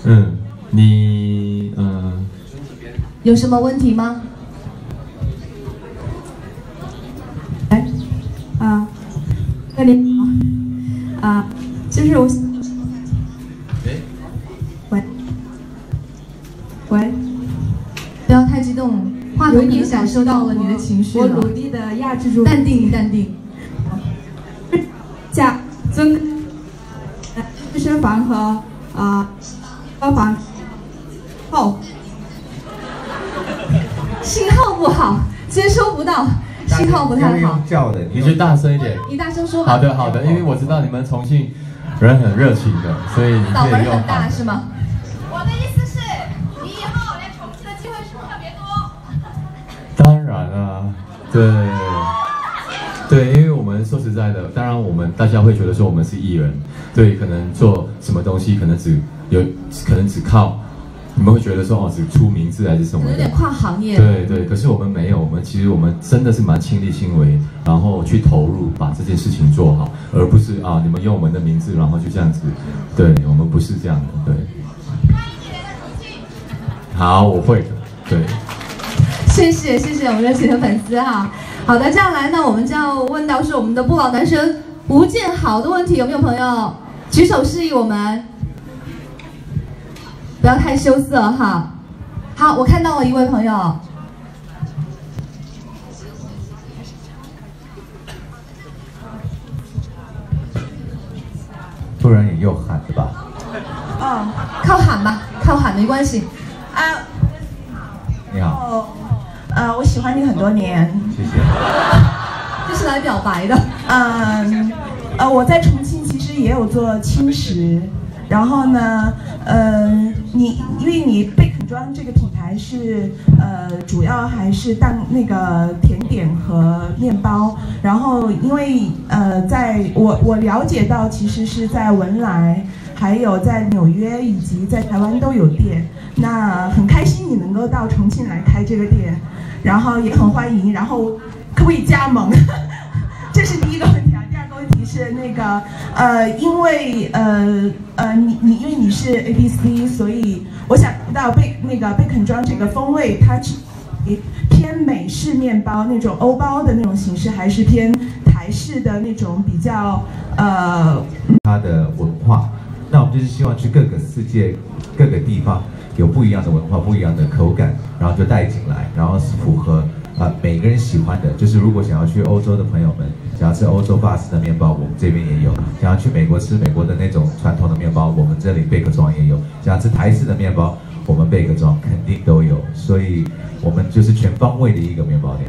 嗯，你嗯，有什么问题吗？啊，那你好，啊，就是我，喂，喂，不要太激动，话筒已经感受到了你的情绪我努力的压制住，淡定，淡定。下尊，健身房和啊，包房后，信号不太好，叫的，你就大声一点。你大声说。好的，好的，因为我知道你们重庆人很热情的，所以你可以用。很大是吗？我的意思是，你以后来重庆的机会是不是特别多？当然啊，对，对，因为我们说实在的，当然我们大家会觉得说我们是艺人，对，可能做什么东西可能只有可能只靠你们会觉得说哦，只出名字还是什么的，有点跨行业。对对，可是我们没有，我们其实我们真的是蛮亲力亲为，然后去投入把这件事情做好，而不是啊，你们用我们的名字，然后就这样子。对我们不是这样的，对。好，我会的，对。谢谢谢谢我们热情的粉丝哈。好的，接下来呢，我们就要问到是我们的不老男神吴建豪的问题，有没有朋友举手示意我们？不要太羞涩哈。好，我看到了一位朋友。突然也又喊了吧？哦，靠喊吧，靠喊没关系。啊，你好。呃，我喜欢你很多年。谢谢。这是来表白的。嗯，呃，我在重庆其实也有做轻食。然后呢，嗯，你因为你贝肯庄这个品牌是呃主要还是蛋那个甜点和面包，然后因为呃在我我了解到其实是在文莱，还有在纽约以及在台湾都有店，那很开心你能够到重庆来开这个店，然后也很欢迎，然后可不可以加盟？是那个，呃，因为呃呃，你你因为你是 A B C，所以我想知道贝那个贝肯庄这个风味，它是偏美式面包那种欧包的那种形式，还是偏台式的那种比较呃？它的文化，那我们就是希望去各个世界各个地方有不一样的文化，不一样的口感，然后就带进来，然后是符合。啊，每个人喜欢的，就是如果想要去欧洲的朋友们，想要吃欧洲法式的面包，我们这边也有；想要去美国吃美国的那种传统的面包，我们这里贝壳庄也有；想要吃台式的面包，我们贝壳庄肯定都有。所以，我们就是全方位的一个面包店。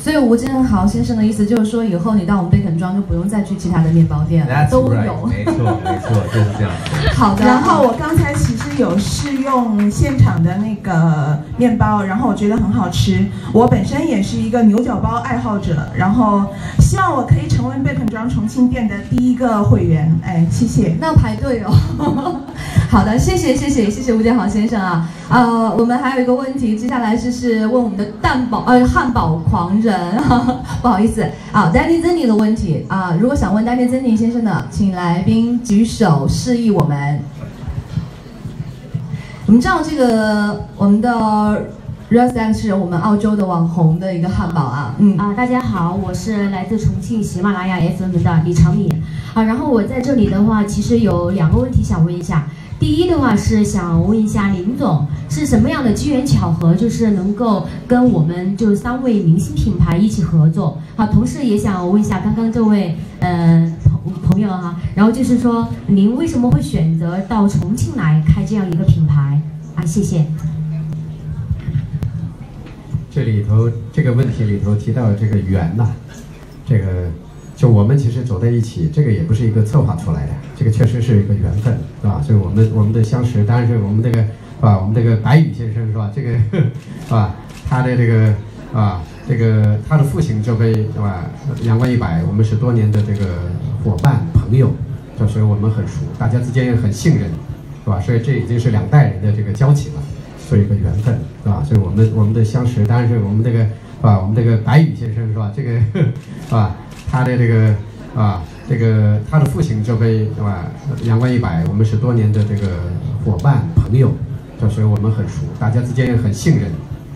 所以吴建豪先生的意思就是说，以后你到我们贝肯庄就不用再去其他的面包店了，都有。没错，没错，就是这样。好的。然后我刚才其实有试用现场的那个面包，然后我觉得很好吃。我本身也是一个牛角包爱好者，然后希望我可以成为贝肯庄重庆店的第一个会员。哎，谢谢。那要排队哦。好的，谢谢谢谢谢谢吴建豪先生啊。呃，我们还有一个问题，接下来就是问我们的蛋堡呃汉堡狂人，不好意思啊，Danny Zenny 的问题啊，如果想问 Danny Zenny 先生的，请来宾举手示意我们。我们知道这个我们的 r o s e x 是我们澳洲的网红的一个汉堡啊，嗯啊，大家好，我是来自重庆喜马拉雅 FM 的李长敏啊，然后我在这里的话，其实有两个问题想问一下。第一的话是想问一下林总，是什么样的机缘巧合，就是能够跟我们就三位明星品牌一起合作？好，同时也想问一下刚刚这位呃朋友哈，然后就是说您为什么会选择到重庆来开这样一个品牌啊？谢谢。这里头这个问题里头提到这个缘呐，这个。就我们其实走在一起，这个也不是一个策划出来的，这个确实是一个缘分，是吧？所以我们我们的相识，当然是我们这个，是吧？我们这个白宇先生是吧？这个 是吧？他的这个啊，这个他的父亲就被是吧？阳光一百，我们是多年的这个伙伴朋友，就所以我们很熟，大家之间也很信任，是吧？所以这已经是两代人的这个交情了，所以一个缘分，是吧？所以我们我们的相识，当然是我们这个是吧？我们这个白宇先生是吧？这个 是吧？他的这个啊，这个他的父亲就被是吧？阳光一百，我们是多年的这个伙伴朋友，就所以我们很熟，大家之间也很信任，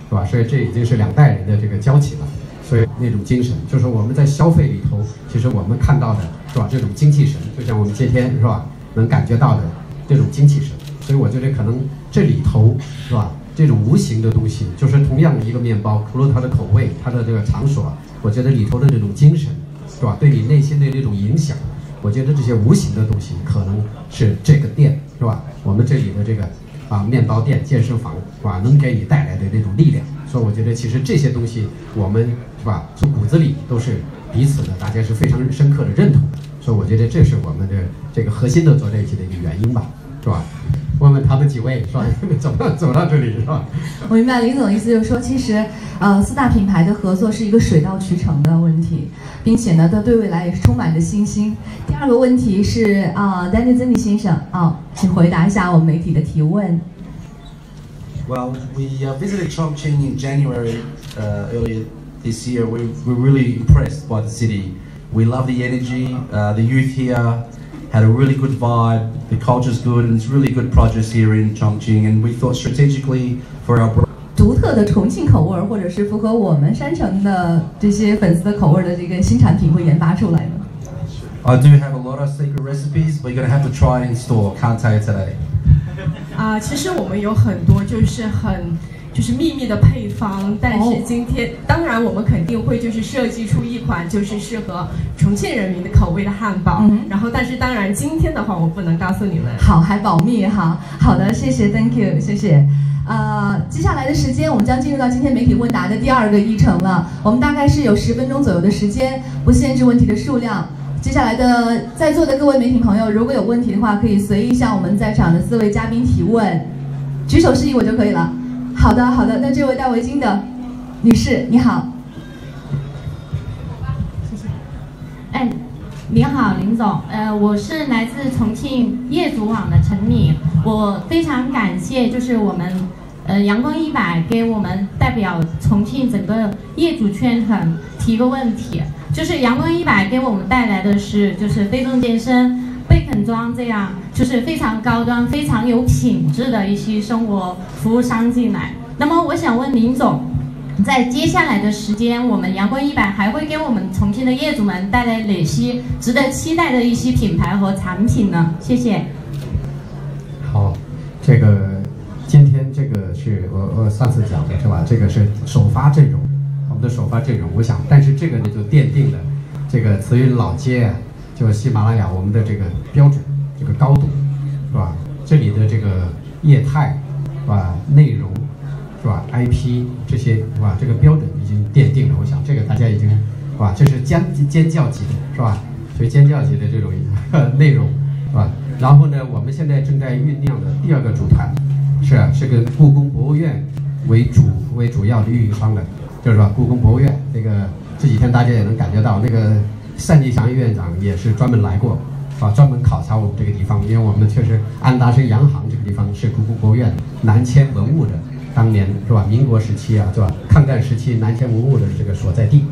是吧？所以这已经是两代人的这个交情了。所以那种精神，就是我们在消费里头，其实我们看到的是吧？这种精气神，就像我们今天是吧？能感觉到的这种精气神。所以我觉得可能这里头是吧？这种无形的东西，就是同样的一个面包，除了它的口味，它的这个场所，我觉得里头的这种精神。是吧？对你内心的那种影响，我觉得这些无形的东西可能是这个店，是吧？我们这里的这个啊面包店、健身房，是吧？能给你带来的那种力量。所以我觉得其实这些东西，我们是吧？从骨子里都是彼此的，大家是非常深刻的认同的。所以我觉得这是我们的这个核心的做这一起的一个原因吧，是吧？问问他们几位是吧？怎么走到这里是吧？我明白林总的意思，就是说，其实，呃，四大品牌的合作是一个水到渠成的问题，并且呢，他对未来也是充满着信心。第二个问题是啊，丹尼曾尼先生啊，请回答一下我们媒体的提问。Well, we uh, visited Chongqing in January uh, earlier this year. We were really impressed by the city. We love the energy. Uh, the youth here had a really good vibe. The culture's good, and it's really good projects here in Chongqing. And we thought strategically for our 独特的重庆口味儿，或者是符合我们山城的这些粉丝的口味儿的这个新产品会研发出来呢？ I do have a lot of secret recipes, but you're gonna have to try it in store. Can't tell you today. 啊、其实我们有很多就是很 就是秘密的配方，但是今天、当然我们肯定会就是设计出一款就是适合重庆人民的口味的汉堡。然后，但是当然今天的话我不能告诉你们。好，还保密哈。好的，谢谢，Thank you，谢谢。呃，接下来的时间我们将进入到今天媒体问答的第二个议程了。我们大概是有十分钟左右的时间，不限制问题的数量。接下来的在座的各位媒体朋友，如果有问题的话，可以随意向我们在场的四位嘉宾提问，举手示意我就可以了。好的，好的。那这位戴围巾的女士，你好。哎，你好，林总，呃，我是来自重庆业主网的陈敏，我非常感谢，就是我们呃阳光一百给我们代表重庆整个业主圈很提个问题，就是阳光一百给我们带来的是就是飞众健身、装这样就是非常高端、非常有品质的一些生活服务商进来。那么我想问林总。在接下来的时间，我们阳光一百还会给我们重庆的业主们带来哪些值得期待的一些品牌和产品呢？谢谢。好，这个今天这个是我我上次讲的是吧？这个是首发阵容，我们的首发阵容，我想，但是这个呢就奠定了这个慈云老街啊，就喜马拉雅我们的这个标准，这个高度，是吧？这里的这个业态，是吧？内容。是吧？IP 这些是吧？这个标准已经奠定了，我想这个大家已经是吧？这是尖尖叫级的是吧？所以尖叫级的这种内容是吧？然后呢，我们现在正在酝酿的第二个组团是是跟故宫博物院为主为主要的运营商的，就是说故宫博物院那个这几天大家也能感觉到，那个单霁翔院长也是专门来过啊，专门考察我们这个地方，因为我们确实安达生洋行这个地方是故宫博物院南迁文物的。当年是吧？民国时期啊，是吧？抗战时期南迁文物的这个所在地，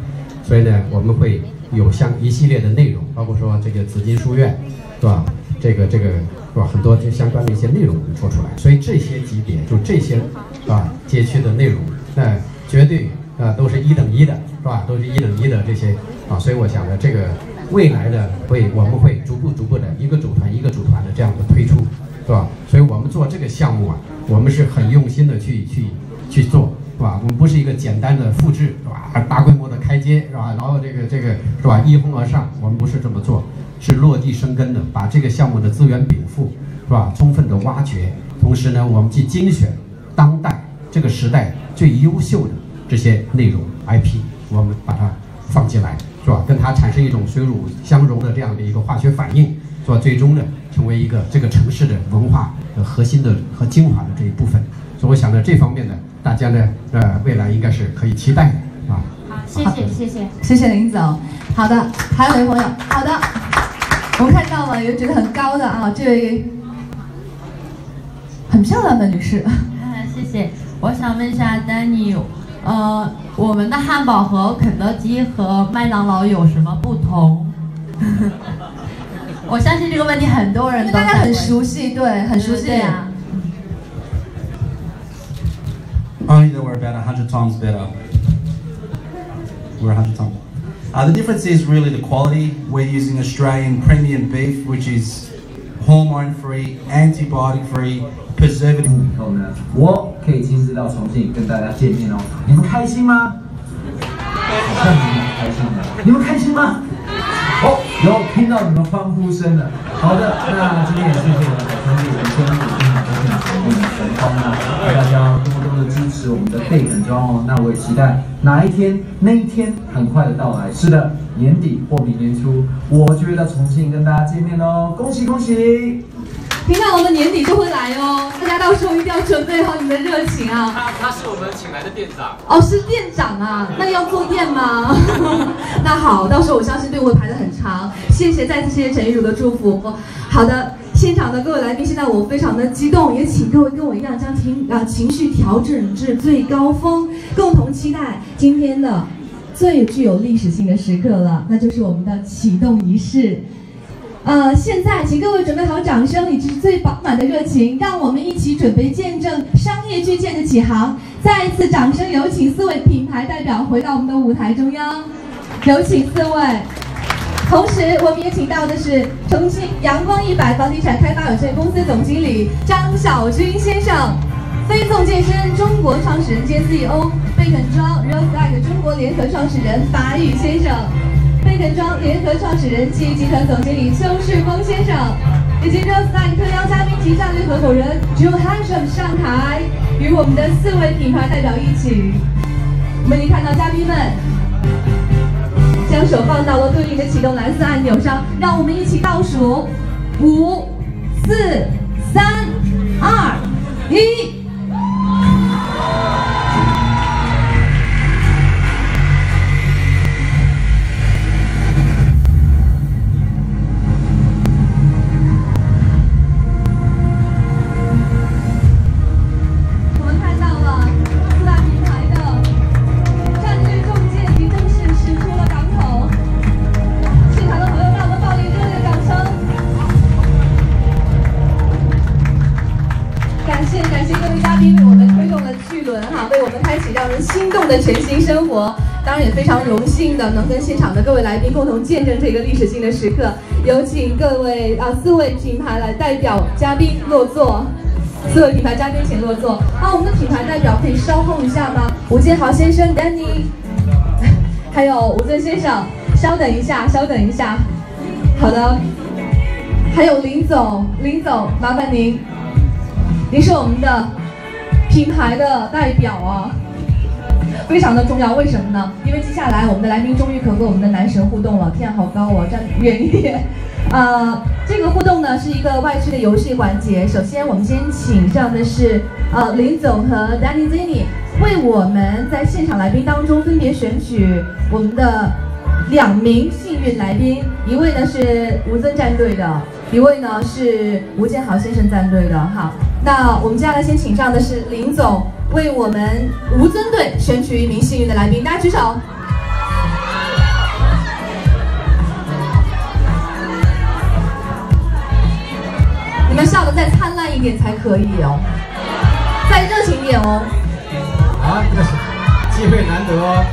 所以呢，我们会有相一系列的内容，包括说这个紫金书院，是吧？这个这个是吧？很多这相关的一些内容我们说出来。所以这些级别就这些是吧？街区的内容，那绝对啊都是一等一的，是吧？都是一等一的这些啊。所以我想呢，这个未来呢，会我们会逐步逐步的一个组团一个组团的这样的推出。是吧？所以我们做这个项目啊，我们是很用心的去去去做，是吧？我们不是一个简单的复制，是吧？大规模的开街，是吧？然后这个这个是吧？一哄而上，我们不是这么做，是落地生根的，把这个项目的资源禀赋，是吧？充分的挖掘，同时呢，我们去精选当代这个时代最优秀的这些内容 IP，我们把它放进来，是吧？跟它产生一种水乳相融的这样的一个化学反应，是吧？最终呢？成为一个这个城市的文化的核心的和精华的这一部分，所以我想呢，这方面呢，大家呢，呃，未来应该是可以期待的啊。好，谢谢，谢谢，谢谢林总。好的，还有哪位朋友？好的，我们看到了，有觉得很高的啊，这位很漂亮的女士。谢谢，我想问一下丹尼，呃，我们的汉堡和肯德基和麦当劳有什么不同？我相信这个问题很多人都大家很熟悉，对，很熟悉对啊。Only that we're about 100 times better. We're hundred times. Uh, the difference is really the quality. We're using Australian premium beef, which is hormone free, antibiotic free, preservative. 后呢，我可以亲自到重庆跟大家见面哦。你们开心吗？好像你们开心的。你们开心吗？哦，有听到你们欢呼声了。好的，那今天也谢谢我们的兄弟，我们兄弟今天都是我们成功了，大家多多的支持我们的贝肯庄哦。那我也期待哪一天那一天很快的到来。是的，年底或明年初，我就会到重庆跟大家见面喽。恭喜恭喜！听到我们年底就会来哦，大家到时候一定要准备好你们的热情啊！他他是我们请来的店长哦，是店长啊，那要做店吗？那好，到时候我相信队伍会排得很长。谢谢，再次谢谢陈玉茹的祝福。好的。现场的各位来宾，现在我非常的激动，也请各位跟我一样将情啊情绪调整至最高峰，共同期待今天的最具有历史性的时刻了，那就是我们的启动仪式。呃，现在请各位准备好掌声以及最饱满的热情，让我们一起准备见证商业巨舰的起航。再一次掌声，有请四位品牌代表回到我们的舞台中央，有请四位。同时，我们也请到的是重庆阳光一百房地产开发有限公司总经理张小军先生，飞纵健身中国创始人兼 CEO，贝肯庄 Rose Bag 中国联合创始人法宇先生，贝肯庄联合创始人暨集团总经理邱世峰先生，以及 Rose Bag 特邀嘉宾及战略合伙人。Joe Hansham 上台，与我们的四位品牌代表一起。我们已经看到嘉宾们。将手放到了对应的启动蓝色按钮上，让我们一起倒数：五、四、三、二、一。活，当然也非常荣幸的能跟现场的各位来宾共同见证这个历史性的时刻。有请各位啊四位品牌来代表嘉宾落座，四位品牌嘉宾请落座。啊，我们的品牌代表可以稍后一下吗？吴建豪先生，Danny，还有吴尊先生，稍等一下，稍等一下。好的，还有林总，林总，麻烦您，您是我们的品牌的代表啊。非常的重要，为什么呢？因为接下来我们的来宾终于可和我们的男神互动了。天好高哦，站远一点。呃，这个互动呢是一个外区的游戏环节。首先，我们先请上的是呃林总和 Danny Zinny 为我们在现场来宾当中分别选取我们的两名幸运来宾，一位呢是吴尊战队的，一位呢是吴建豪先生战队的。哈，那我们接下来先请上的是林总。为我们吴尊队选取一名幸运的来宾，大家举手。你们笑的再灿烂一点才可以哦，再热情点哦。啊，这是机会难得哦。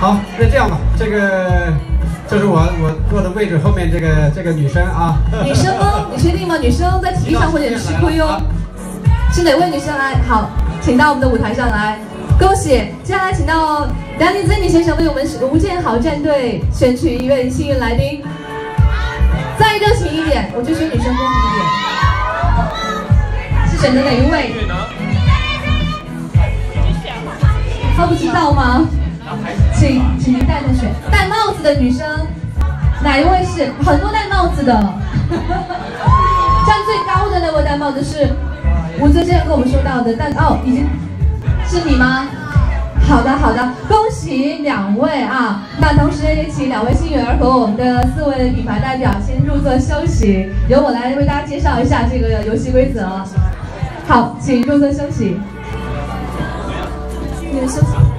好，那这样吧，这个。这是我我坐的位置后面这个这个女生啊，女生吗？你确定吗？女生在体育上会有点吃亏哦。是哪位女生来？好，请到我们的舞台上来，恭喜！接下来请到梁林珍女先生为我们吴建豪战队选取一位幸运来宾。再热情一点，我就选女生公平一点。是选择哪一位？他不知道吗？请，请您带着选。戴帽子的女生，哪一位是？很多戴帽子的。站最高的那位戴帽子是吴尊先生跟我们说到的，但哦，已经是你吗？好的，好的，恭喜两位啊！那同时也请两位幸运儿和我们的四位品牌代表先入座休息，由我来为大家介绍一下这个游戏规则。好，请入座休息。你们休息。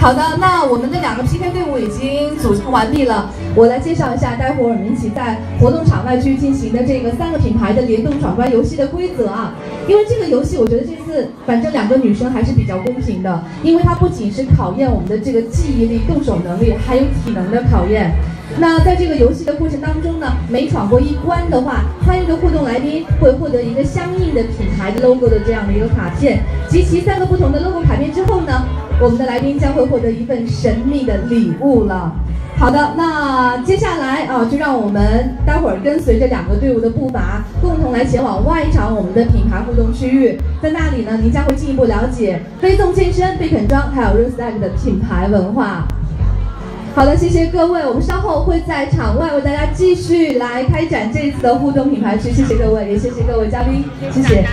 好的，那我们的两个 PK 队伍已经组成完毕了。我来介绍一下，待会儿我们一起在活动场外去进行的这个三个品牌的联动闯关游戏的规则啊。因为这个游戏，我觉得这次反正两个女生还是比较公平的，因为它不仅是考验我们的这个记忆力、动手能力，还有体能的考验。那在这个游戏的过程当中呢，每闯过一关的话，参与的互动来宾会获得一个相应的品牌 logo 的这样的一个卡片，集齐三个不同的 logo 卡片之后呢。我们的来宾将会获得一份神秘的礼物了。好的，那接下来啊，就让我们待会儿跟随着两个队伍的步伐，共同来前往外场我们的品牌互动区域。在那里呢，您将会进一步了解飞纵健身、贝肯庄还有 Rose Egg 的品牌文化。好的，谢谢各位，我们稍后会在场外为大家继续来开展这一次的互动品牌区。谢谢各位，也谢谢各位嘉宾，谢谢。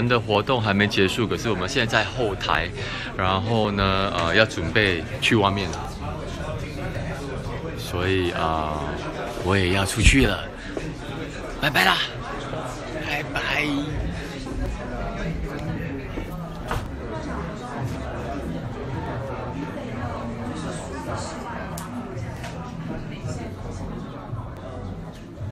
们的活动还没结束，可是我们现在在后台，然后呢，呃，要准备去外面了，所以啊、我也要出去了，拜拜啦，